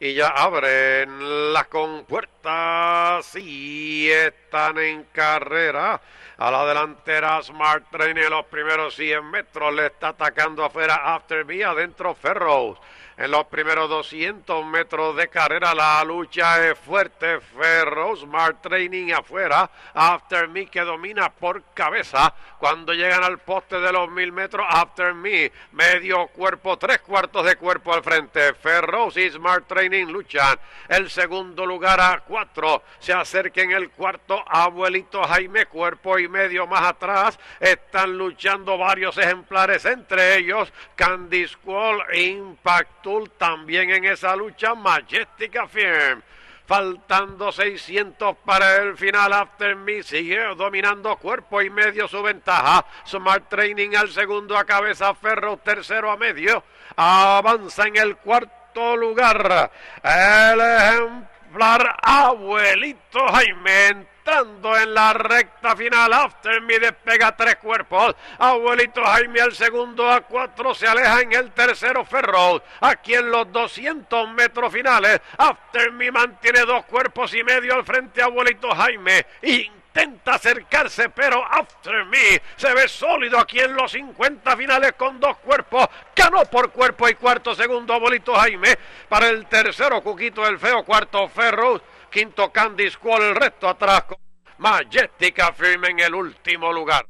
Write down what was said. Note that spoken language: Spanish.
y ya abren las compuertas y están en carrera. A la delantera Smart Train en los primeros 100 metros le está atacando afuera After Me, adentro Ferros. En los primeros 200 metros de carrera la lucha es fuerte. Ferro, Smart Training afuera. After Me que domina por cabeza. Cuando llegan al poste de los mil metros, After Me, medio cuerpo, tres cuartos de cuerpo al frente. Ferros y Smart Training luchan. El segundo lugar a. Se acerca en el cuarto abuelito Jaime, cuerpo y medio más atrás. Están luchando varios ejemplares, entre ellos Candy Squall, Impact también en esa lucha. Majestica Firm. Faltando 600 para el final. After Me sigue dominando cuerpo y medio su ventaja. Smart Training al segundo a cabeza. Ferro tercero a medio. Avanza en el cuarto lugar. El abuelito Jaime entrando en la recta final. After Me despega tres cuerpos. Abuelito Jaime al segundo, a cuatro se aleja en el tercero Ferro. Aquí en los 200 metros finales. After Me mantiene dos cuerpos y medio al frente. Abuelito Jaime intenta acercarse, pero After Me se ve sólido aquí en los 50 finales con dos cuerpos. Ganó por cuerpo y cuarto segundo Abuelito Jaime. Para el tercero, Cuquito el Feo, cuarto Ferro. Quinto Candy Squall, el resto atrás. Majestica firme en el último lugar.